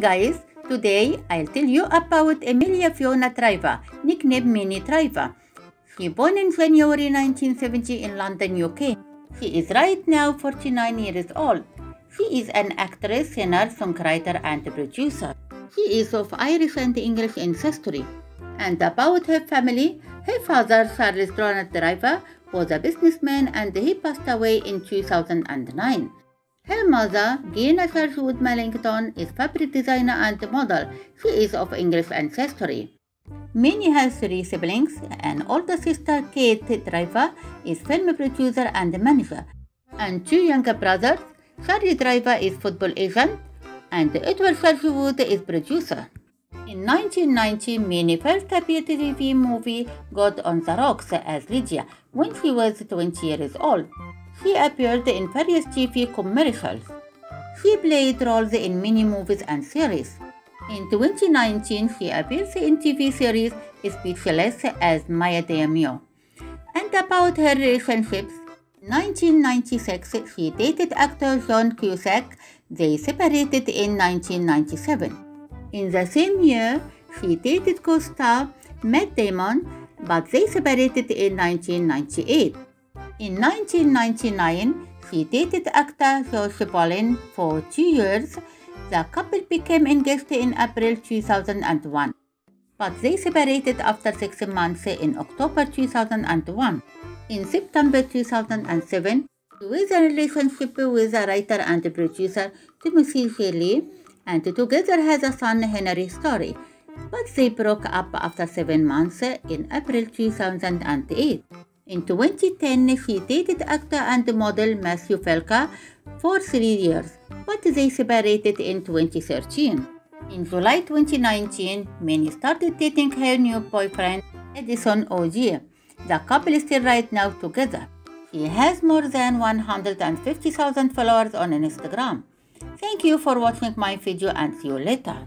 guys, today I'll tell you about Amelia Fiona Driver, nicknamed Minnie Driver. She born in January 1970 in London, UK. She is right now 49 years old. She is an actress, singer, songwriter, and producer. She is of Irish and English ancestry. And about her family, her father, Charles Ronald Driver was a businessman and he passed away in 2009. Her mother, Gina Sherwood Mellington, is fabric designer and model. She is of English ancestry. Minnie has three siblings. An older sister, Kate Driver, is film producer and manager, and two younger brothers. Charlie Driver is football agent, and Edward Sherwood is producer. In 1990, Minnie first appeared in the TV movie God on the Rocks as Lydia when she was 20 years old. She appeared in various TV commercials. She played roles in many movies and series. In 2019, she appears in TV series Speechless as Maya DiMeo. And about her relationships, 1996, she dated actor John Cusack. They separated in 1997. In the same year, she dated co-star Matt Damon, but they separated in 1998. In 1999, she dated actor Josh Brolin for two years. The couple became engaged in April 2001, but they separated after six months in October 2001. In September 2007, she was in a relationship with the writer and producer Timothy J. Lea, and together has a son Henry Story, but they broke up after seven months in April 2008. In 2010, she dated actor and model Matthew Falca for three years, but they separated in 2013. In July 2019, Minnie started dating her new boyfriend, Addison O'Dea. The couple is still right now together. She has more than 150,000 followers on Instagram. Thank you for watching my video and see you later.